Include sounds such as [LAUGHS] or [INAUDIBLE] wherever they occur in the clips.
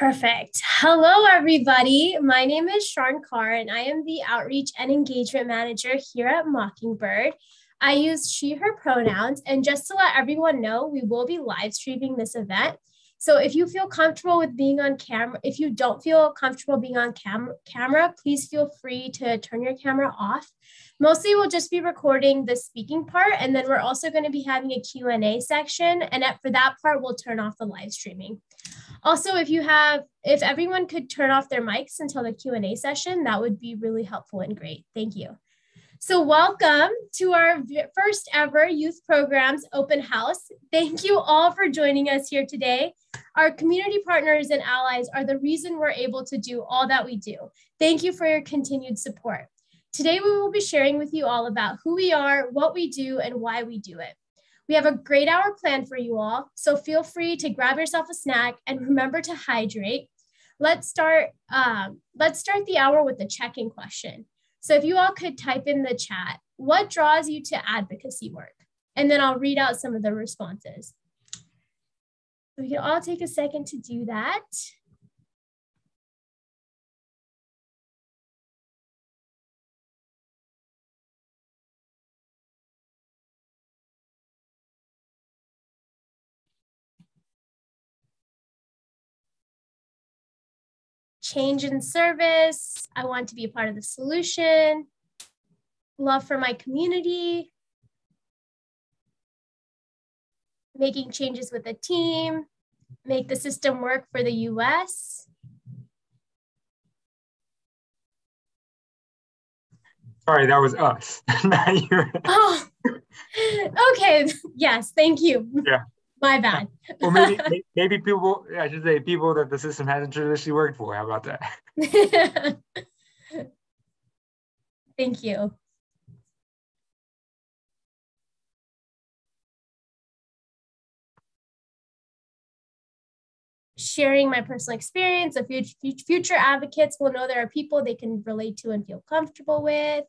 Perfect. Hello, everybody. My name is Sharon Carr, and I am the Outreach and Engagement Manager here at Mockingbird. I use she, her pronouns. And just to let everyone know, we will be live streaming this event. So if you feel comfortable with being on camera, if you don't feel comfortable being on cam- camera, please feel free to turn your camera off. Mostly we'll just be recording the speaking part and then we're also going to be having a Q&A section and at, for that part we'll turn off the live streaming. Also, if you have, if everyone could turn off their mics until the Q&A session, that would be really helpful and great. Thank you. So welcome to our first ever youth programs open house. Thank you all for joining us here today. Our community partners and allies are the reason we're able to do all that we do. Thank you for your continued support. Today, we will be sharing with you all about who we are, what we do, and why we do it. We have a great hour planned for you all, so feel free to grab yourself a snack and remember to hydrate. Let's start, um, let's start the hour with the check-in question. So if you all could type in the chat, what draws you to advocacy work? And then I'll read out some of the responses. We can all take a second to do that. Change in service. I want to be a part of the solution. Love for my community. Making changes with a team. Make the system work for the US. Sorry, that was us. [LAUGHS] oh, [LAUGHS] okay. Yes, thank you. Yeah. My bad. well, maybe [LAUGHS] maybe people I should say people that the system hasn't traditionally worked for. How about that? [LAUGHS] Thank you. Sharing my personal experience, of future advocates will know there are people they can relate to and feel comfortable with.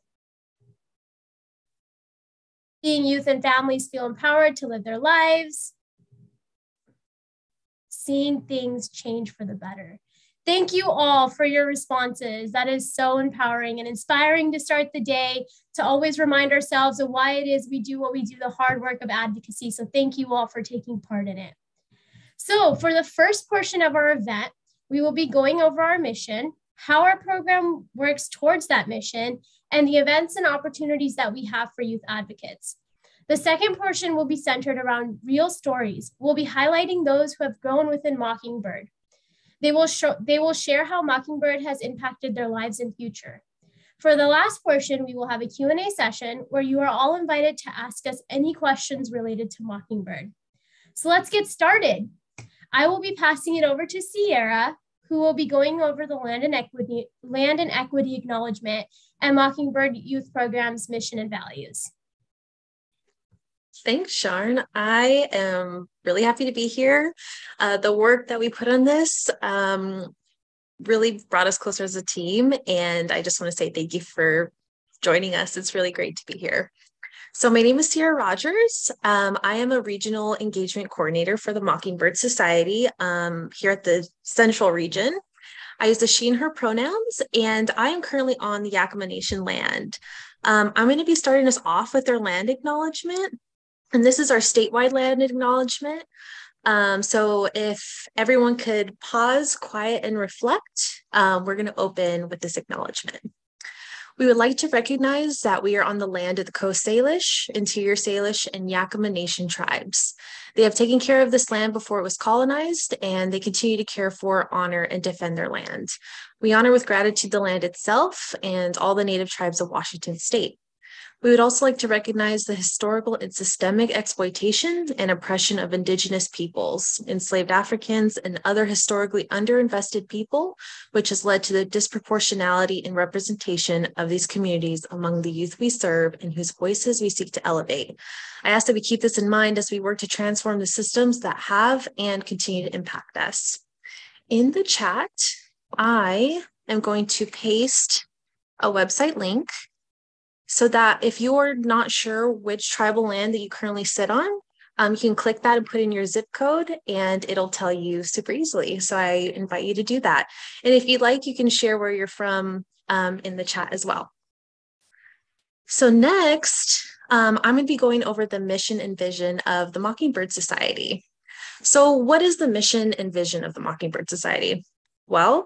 Seeing youth and families feel empowered to live their lives seeing things change for the better. Thank you all for your responses. That is so empowering and inspiring to start the day, to always remind ourselves of why it is we do what we do, the hard work of advocacy. So, thank you all for taking part in it. So, for the first portion of our event, we will be going over our mission, how our program works towards that mission, and the events and opportunities that we have for youth advocates. The second portion will be centered around real stories. We'll be highlighting those who have grown within Mockingbird. They will, show, they will share how Mockingbird has impacted their lives and future. For the last portion, we will have a Q&A session where you are all invited to ask us any questions related to Mockingbird. So let's get started. I will be passing it over to Sierra, who will be going over the land and equity, land and equity acknowledgement and Mockingbird Youth Program's mission and values. Thanks, Sharon. I am really happy to be here. Uh, the work that we put on this um, really brought us closer as a team. And I just want to say thank you for joining us. It's really great to be here. So, my name is Sierra Rogers. Um, I am a regional engagement coordinator for the Mockingbird Society um, here at the Central Region. I use the she and her pronouns, and I am currently on the Yakama Nation land. Um, I'm going to be starting us off with their land acknowledgement. And this is our statewide land acknowledgement. Um, so if everyone could pause, quiet, and reflect, um, we're going to open with this acknowledgement. We would like to recognize that we are on the land of the Coast Salish, Interior Salish, and Yakama Nation tribes. They have taken care of this land before it was colonized, and they continue to care for, honor, and defend their land. We honor with gratitude the land itself and all the Native tribes of Washington state. We would also like to recognize the historical and systemic exploitation and oppression of Indigenous peoples, enslaved Africans, and other historically underinvested people, which has led to the disproportionality in representation of these communities among the youth we serve and whose voices we seek to elevate. I ask that we keep this in mind as we work to transform the systems that have and continue to impact us. In the chat, I am going to paste a website link so that if you're not sure which tribal land that you currently sit on, Um, you can click that and put in your zip code, and it'll tell you super easily. So I invite you to do that. And if you'd like, you can share where you're from um, in the chat as well. So next, um, I'm going to be going over the mission and vision of the Mockingbird Society. So what is the mission and vision of the Mockingbird Society? Well,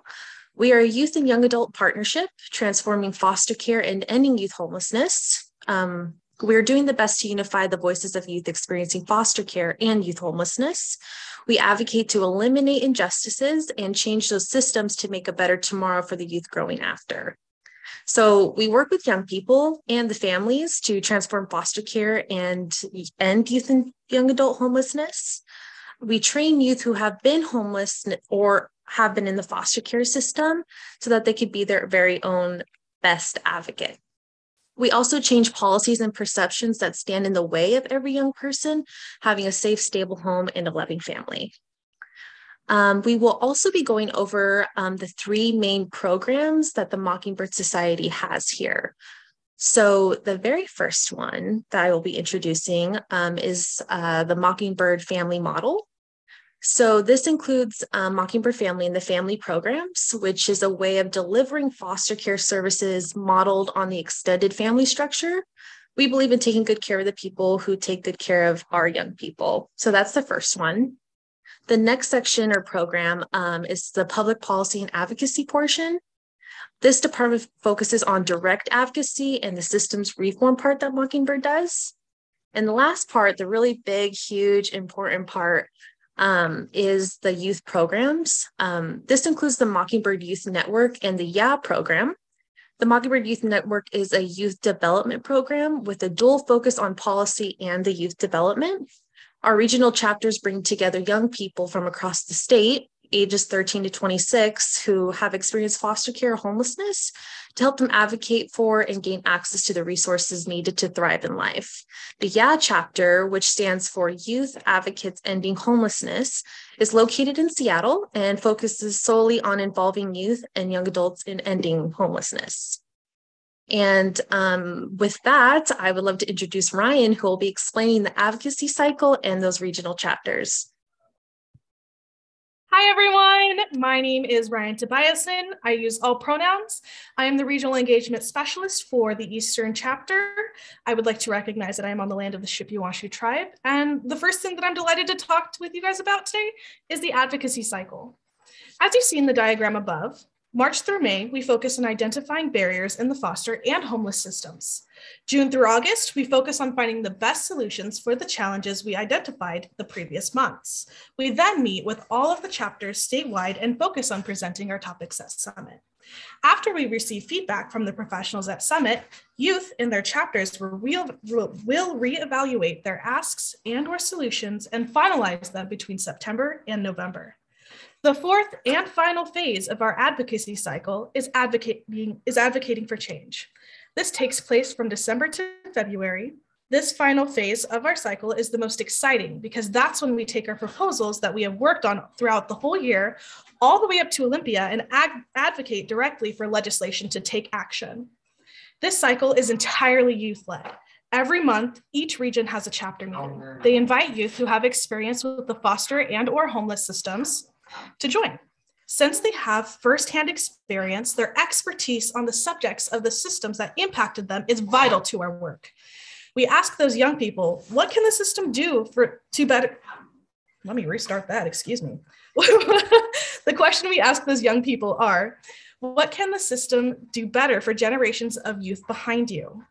we are a youth and young adult partnership transforming foster care and ending youth homelessness. Um, we're doing the best to unify the voices of youth experiencing foster care and youth homelessness. We advocate to eliminate injustices and change those systems to make a better tomorrow for the youth growing after. So we work with young people and the families to transform foster care and end youth and young adult homelessness. We train youth who have been homeless or have been in the foster care system so that they could be their very own best advocate. We also change policies and perceptions that stand in the way of every young person having a safe, stable home and a loving family. Um, we will also be going over um, the three main programs that the Mockingbird Society has here. So, the very first one that I will be introducing um, is uh, the Mockingbird Family Model. So, this includes um, Mockingbird Family and the Family Programs, which is a way of delivering foster care services modeled on the extended family structure. We believe in taking good care of the people who take good care of our young people. So, that's the first one. The next section or program um, is the public policy and advocacy portion. This department focuses on direct advocacy and the systems reform part that Mockingbird does. And the last part, the really big, huge, important part, um, is the youth programs. Um, this includes the Mockingbird Youth Network and the YA program. The Mockingbird Youth Network is a youth development program with a dual focus on policy and the youth development. Our regional chapters bring together young people from across the state, ages 13 to 26, who have experienced foster care or homelessness to help them advocate for and gain access to the resources needed to thrive in life. The YA chapter, which stands for Youth Advocates Ending Homelessness, is located in Seattle and focuses solely on involving youth and young adults in ending homelessness. And um, with that, I would love to introduce Ryan, who will be explaining the advocacy cycle and those regional chapters. Hi, everyone. My name is Ryan Tobiasen. I use all pronouns. I am the Regional Engagement Specialist for the Eastern Chapter. I would like to recognize that I am on the land of the Shipyawashu tribe. And the first thing that I'm delighted to talk with you guys about today is the advocacy cycle. As you see in the diagram above, March through May, we focus on identifying barriers in the foster and homeless systems. June through August, we focus on finding the best solutions for the challenges we identified the previous months. We then meet with all of the chapters statewide and focus on presenting our topics at Summit. After we receive feedback from the professionals at Summit, youth in their chapters will, will reevaluate their asks and or solutions and finalize them between September and November. The fourth and final phase of our advocacy cycle is advocating, is advocating for change. This takes place from December to February. This final phase of our cycle is the most exciting because that's when we take our proposals that we have worked on throughout the whole year all the way up to Olympia and advocate directly for legislation to take action. This cycle is entirely youth led. Every month, each region has a chapter meeting. They invite youth who have experience with the foster and or homeless systems, to join. Since they have firsthand experience, their expertise on the subjects of the systems that impacted them is vital to our work. We ask those young people, what can the system do for to better? Let me restart that, excuse me. [LAUGHS] the question we ask those young people are, what can the system do better for generations of youth behind you?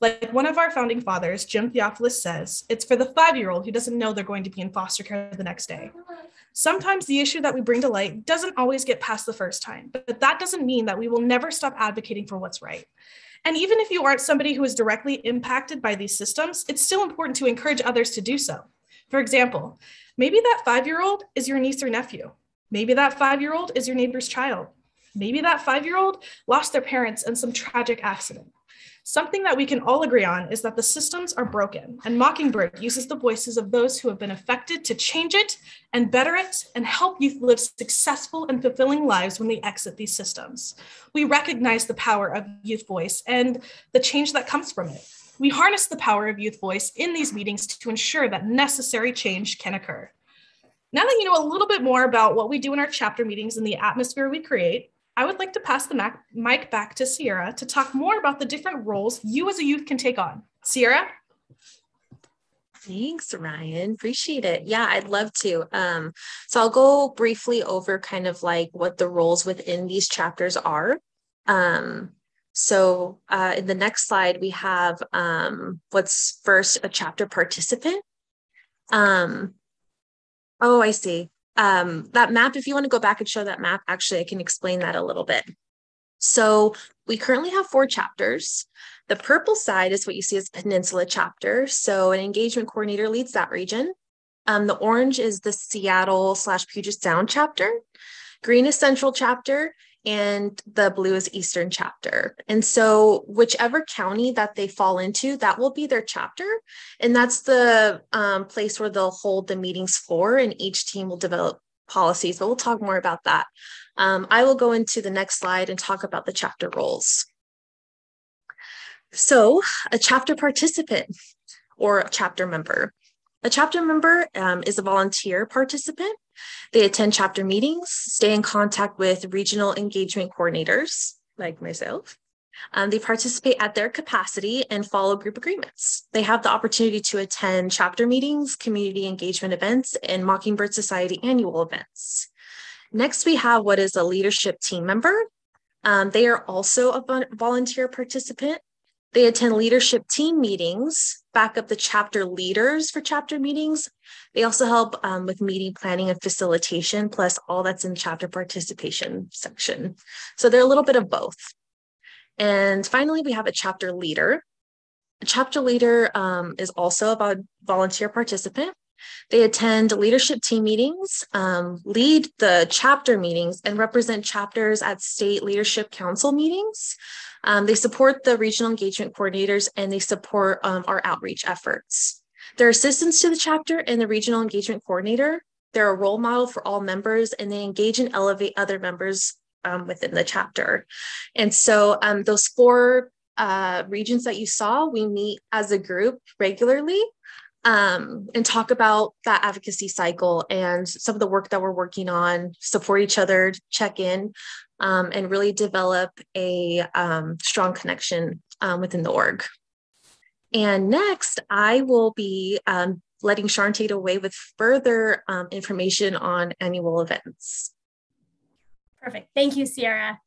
Like one of our founding fathers, Jim Theofelis says, it's for the five year old who doesn't know they're going to be in foster care the next day. Sometimes the issue that we bring to light doesn't always get past the first time, but that doesn't mean that we will never stop advocating for what's right. And even if you aren't somebody who is directly impacted by these systems, it's still important to encourage others to do so. For example, maybe that five year old is your niece or nephew. Maybe that five year old is your neighbor's child. Maybe that five year old lost their parents in some tragic accident. Something that we can all agree on is that the systems are broken, and Mockingbird uses the voices of those who have been affected to change it and better it and help youth live successful and fulfilling lives when they exit these systems. We recognize the power of youth voice and the change that comes from it. We harness the power of youth voice in these meetings to ensure that necessary change can occur. Now that you know a little bit more about what we do in our chapter meetings and the atmosphere we create, I would like to pass the mic back to Sierra to talk more about the different roles you as a youth can take on. Sierra? Thanks, Ryan. Appreciate it. Yeah, I'd love to. Um, so I'll go briefly over kind of like what the roles within these chapters are. Um, so uh, in the next slide, we have um, what's first a chapter participant. Um, oh, I see. Um, that map, if you want to go back and show that map, actually, I can explain that a little bit. So we currently have four chapters. The purple side is what you see as Peninsula chapter. So an engagement coordinator leads that region. Um, the orange is the Seattle slash Puget Sound chapter. Green is Central chapter, and the blue is Eastern chapter. And so, whichever county that they fall into, that will be their chapter. And that's the um, place where they'll hold the meetings for, and each team will develop policies. But we'll talk more about that. Um, I will go into the next slide and talk about the chapter roles. So, a chapter participant or a chapter member. A chapter member um, is a volunteer participant. They attend chapter meetings, stay in contact with regional engagement coordinators like myself. Um, they participate at their capacity and follow group agreements. They have the opportunity to attend chapter meetings, community engagement events, and Mockingbird Society annual events. Next, we have what is a leadership team member. Um, they are also a volunteer participant they attend leadership team meetings, back up the chapter leaders for chapter meetings. They also help um, with meeting planning and facilitation, plus all that's in chapter participation section. So they're a little bit of both. And finally, we have a chapter leader. A chapter leader um, is also a volunteer participant. They attend leadership team meetings, um, lead the chapter meetings, and represent chapters at state leadership council meetings. Um, they support the regional engagement coordinators and they support um, our outreach efforts. They're assistants to the chapter and the regional engagement coordinator. They're a role model for all members and they engage and elevate other members um, within the chapter. And so um, those four uh, regions that you saw, we meet as a group regularly um, and talk about that advocacy cycle and some of the work that we're working on, support each other, check in, um, and really develop a um, strong connection um, within the org. And next, I will be um, letting Sharon take away with further um, information on annual events. Perfect. Thank you, Sierra.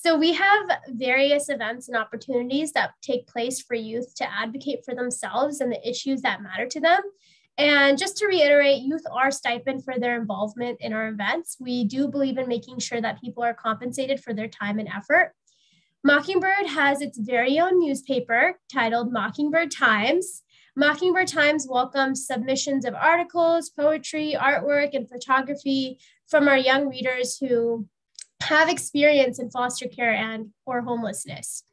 So we have various events and opportunities that take place for youth to advocate for themselves and the issues that matter to them. And just to reiterate, youth are stipend for their involvement in our events. We do believe in making sure that people are compensated for their time and effort. Mockingbird has its very own newspaper titled Mockingbird Times. Mockingbird Times welcomes submissions of articles, poetry, artwork, and photography from our young readers who have experience in foster care and or homelessness.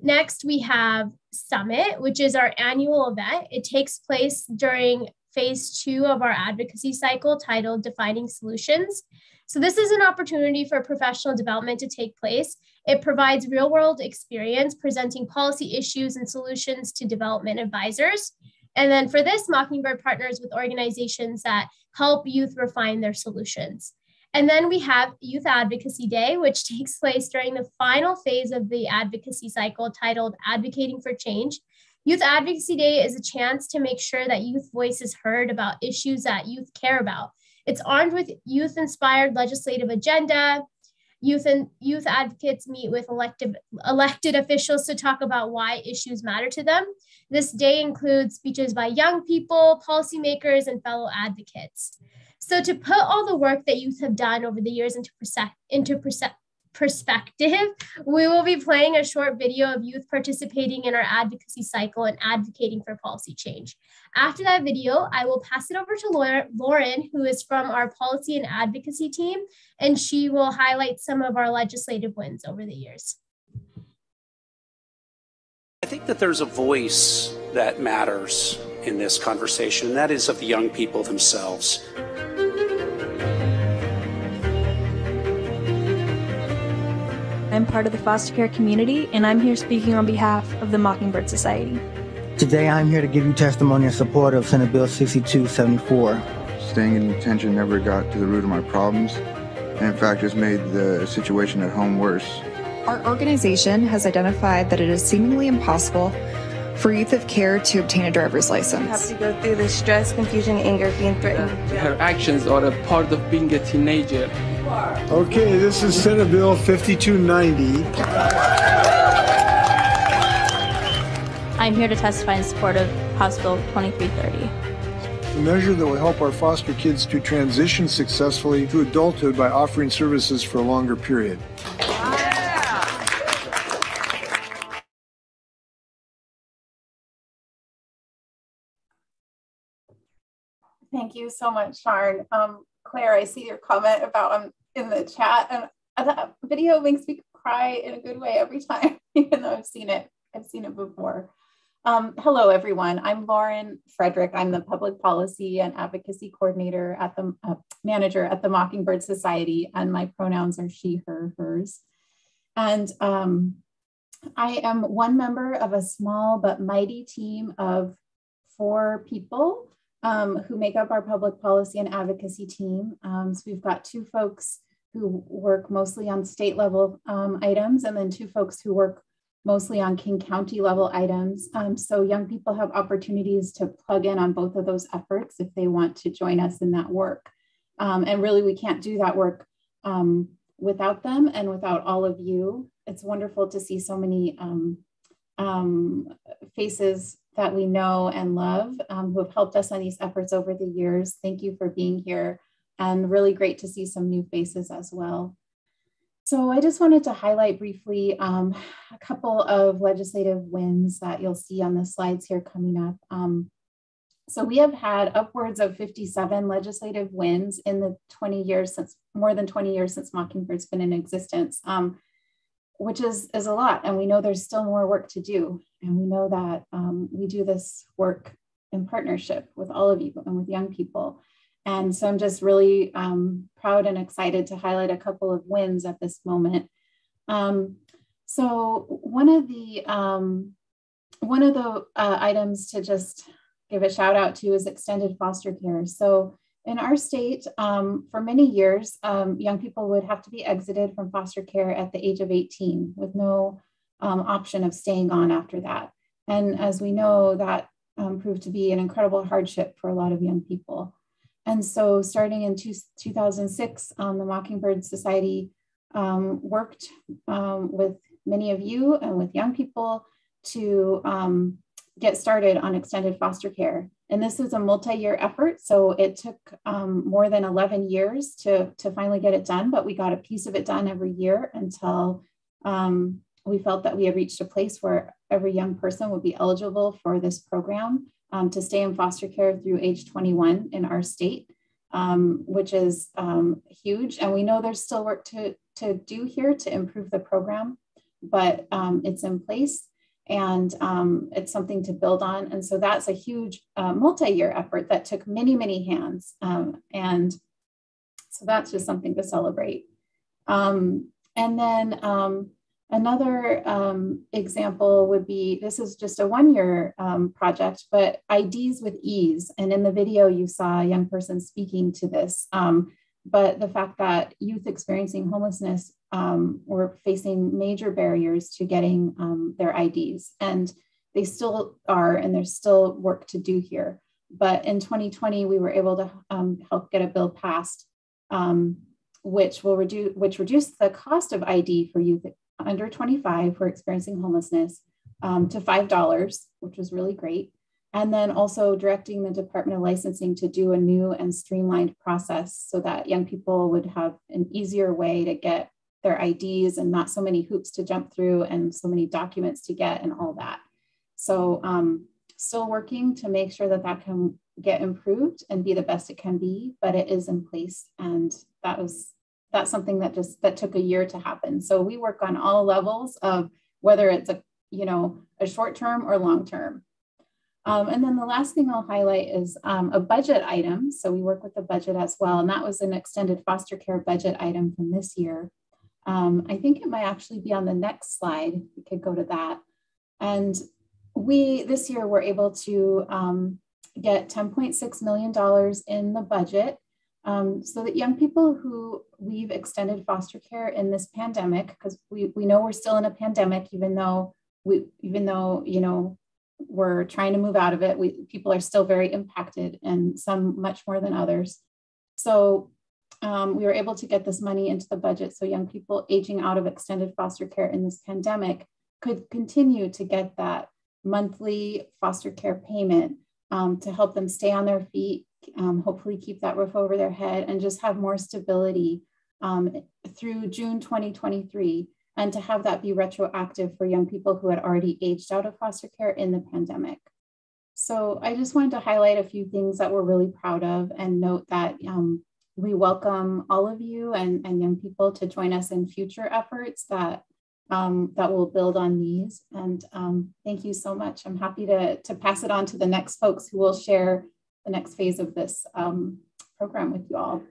Next, we have Summit, which is our annual event. It takes place during phase two of our advocacy cycle titled Defining Solutions. So, this is an opportunity for professional development to take place. It provides real world experience presenting policy issues and solutions to development advisors. And then for this, Mockingbird partners with organizations that help youth refine their solutions. And then we have Youth Advocacy Day, which [LAUGHS] takes place during the final phase of the advocacy cycle titled Advocating for Change. Youth Advocacy Day is a chance to make sure that youth voice is heard about issues that youth care about. It's armed with youth inspired legislative agenda. Youth and youth advocates meet with elected elected officials to talk about why issues matter to them. This day includes speeches by young people, policymakers, and fellow advocates. So to put all the work that youth have done over the years into, into perse- perspective, we will be playing a short video of youth participating in our advocacy cycle and advocating for policy change. After that video, I will pass it over to Lauren, who is from our policy and advocacy team, and she will highlight some of our legislative wins over the years. I think that there's a voice that matters in this conversation, and that is of the young people themselves. I'm part of the foster care community, and I'm here speaking on behalf of the Mockingbird Society. Today, I'm here to give you testimony in support of Senate Bill 6274. Staying in detention never got to the root of my problems, and in fact, has made the situation at home worse. Our organization has identified that it is seemingly impossible for youth of care to obtain a driver's license. You have to go through the stress, confusion, anger, being threatened. Her actions are a part of being a teenager. Okay, this is Senate Bill 5290. I'm here to testify in support of House Bill 2330. A measure that will help our foster kids to transition successfully to adulthood by offering services for a longer period. Thank you so much, Sharon. Um, Claire, I see your comment about um, in the chat, and that video makes me cry in a good way every [LAUGHS] time, even though I've seen it. I've seen it before. Um, hello, everyone. I'm Lauren Frederick. I'm the Public Policy and Advocacy Coordinator at the uh, Manager at the Mockingbird Society, and my pronouns are she, her, hers. And um, I am one member of a small but mighty team of four people um, who make up our public policy and advocacy team. Um, so we've got two folks who work mostly on state level um, items, and then two folks who work mostly on King County level items. Um, so young people have opportunities to plug in on both of those efforts if they want to join us in that work. Um, and really, we can't do that work um, without them and without all of you. It's wonderful to see so many faces that we know and love um, who have helped us on these efforts over the years. Thank you for being here and really great to see some new faces as well. So I just wanted to highlight briefly um, a couple of legislative wins that you'll see on the slides here coming up. Um, so we have had upwards of 57 legislative wins in the 20 years since, more than 20 years since Mockingbird's been in existence. Um, which is is a lot and we know there's still more work to do. And we know that um, we do this work in partnership with all of you and with young people. And so i'm just really um, proud and excited to highlight a couple of wins at this moment. Um, so one of the um, one of the uh, items to just give a shout out to is extended foster care. So in our state, um, for many years, um, young people would have to be exited from foster care at the age of 18 with no um, option of staying on after that. And as we know, that um, proved to be an incredible hardship for a lot of young people. And so, starting in two, 2006, um, the Mockingbird Society um, worked with many of you and with young people to get started on extended foster care. And this is a multi-year effort. So it took um, more than 11 years to, to finally get it done, but we got a piece of it done every year until um, we felt that we had reached a place where every young person would be eligible for this program um, to stay in foster care through age 21 in our state, um, which is um, huge. And we know there's still work to, to do here to improve the program, but um, it's in place and um, it's something to build on. And so that's a huge uh, multi-year effort that took many, many hands. Um, and so that's just something to celebrate. Um, and then um, another um, example would be, this is just a one-year um, project, but IDs with ease. And in the video, you saw a young person speaking to this but the fact that youth experiencing homelessness um, were facing major barriers to getting um, their IDs, and they still are, and there's still work to do here. But in 2020, we were able to um, help get a bill passed, um, which will reduce which reduced the cost of ID for youth under 25 who are experiencing homelessness um, to five dollars, which was really great and then also directing the Department of Licensing to do a new and streamlined process so that young people would have an easier way to get their IDs and not so many hoops to jump through and so many documents to get and all that. So um, still working to make sure that that can get improved and be the best it can be, but it is in place. And that was, that's something that just, that took a year to happen. So we work on all levels of whether it's a, you know, a short term or long term. Um, and then the last thing I'll highlight is um, a budget item. So we work with the budget as well. And that was an extended foster care budget item from this year. Um, I think it might actually be on the next slide. We could go to that. And we this year were able to um, get $10.6 million in the budget um, so that young people who we've extended foster care in this pandemic, because we, we know we're still in a pandemic, even though we even though you know we're trying to move out of it, we people are still very impacted and some much more than others. So um, we were able to get this money into the budget so young people aging out of extended foster care in this pandemic could continue to get that monthly foster care payment um, to help them stay on their feet, um, hopefully keep that roof over their head, and just have more stability um, through June 2023, and to have that be retroactive for young people who had already aged out of foster care in the pandemic. So I just wanted to highlight a few things that we're really proud of and note that um, we welcome all of you and, and young people to join us in future efforts that um, that will build on these. And um, thank you so much. I'm happy to, to pass it on to the next folks who will share the next phase of this um, program with you all.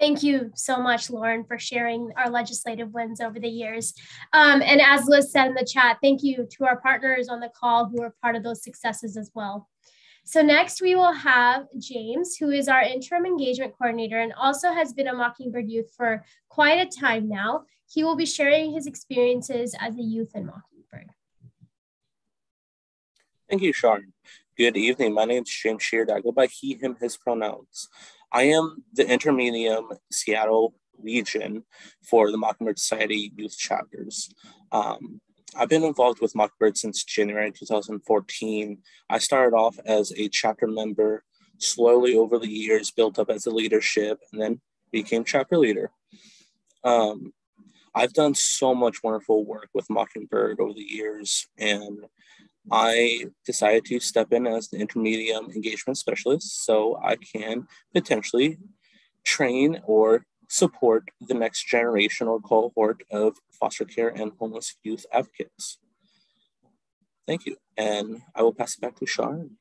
Thank you so much, Lauren, for sharing our legislative wins over the years. Um, and as Liz said in the chat, thank you to our partners on the call who are part of those successes as well. So next we will have James, who is our interim engagement coordinator and also has been a Mockingbird youth for quite a time now. He will be sharing his experiences as a youth in Mockingbird. Thank you, Sean. Good evening. My name is James Sheard. I go by he, him, his pronouns. I am the intermedium Seattle region for the Mockingbird Society youth chapters. Um, I've been involved with Mockingbird since January 2014. I started off as a chapter member, slowly over the years built up as a leadership, and then became chapter leader. Um, I've done so much wonderful work with Mockingbird over the years, and I decided to step in as the intermediate engagement specialist so I can potentially train or support the next generation or cohort of foster care and homeless youth advocates. Thank you. And I will pass it back to Sharon.